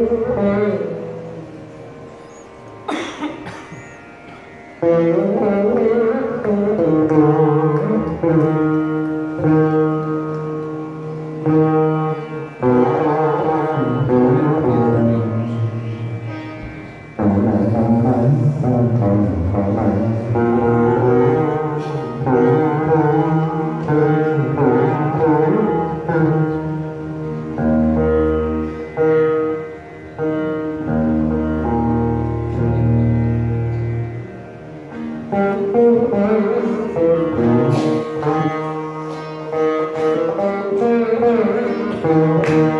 Thank you. Thank you.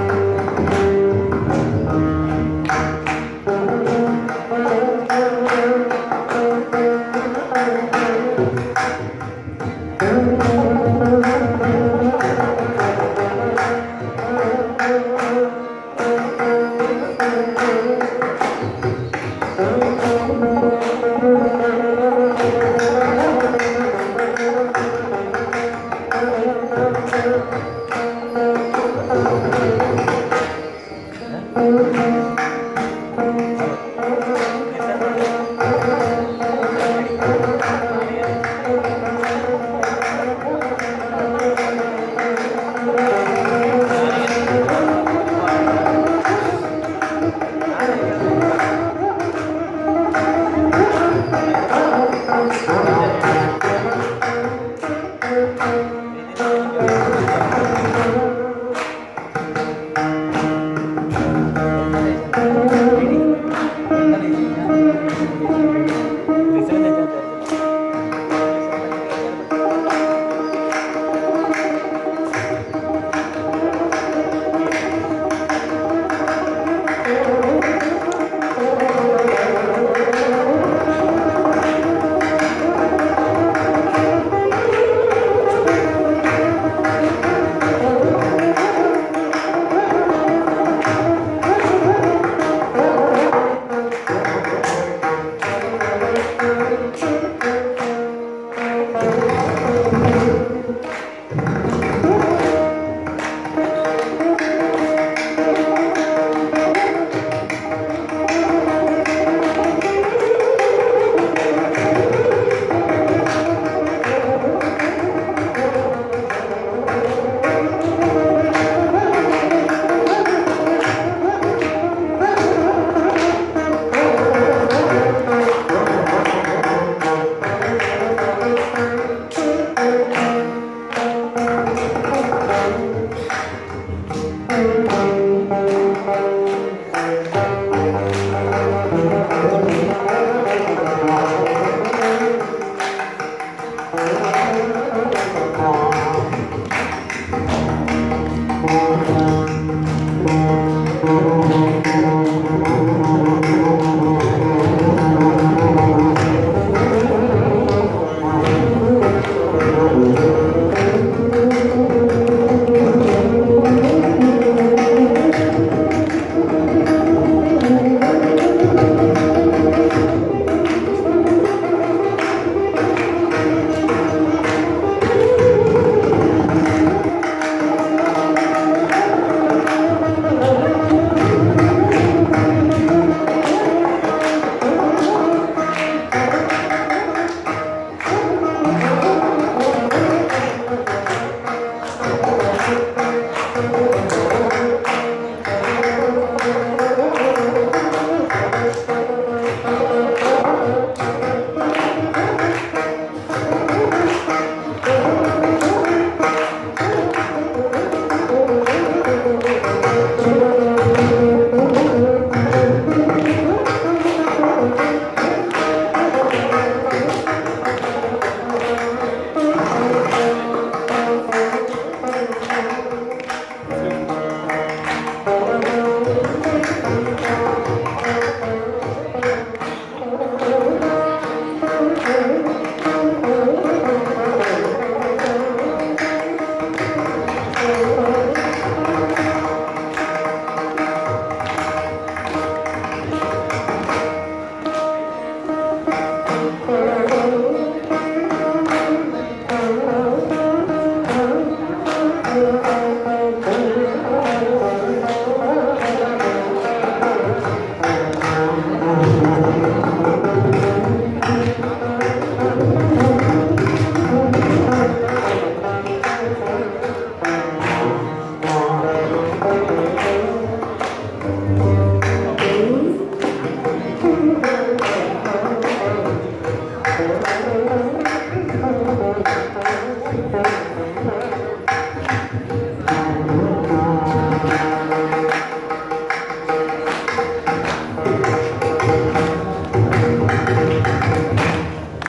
Música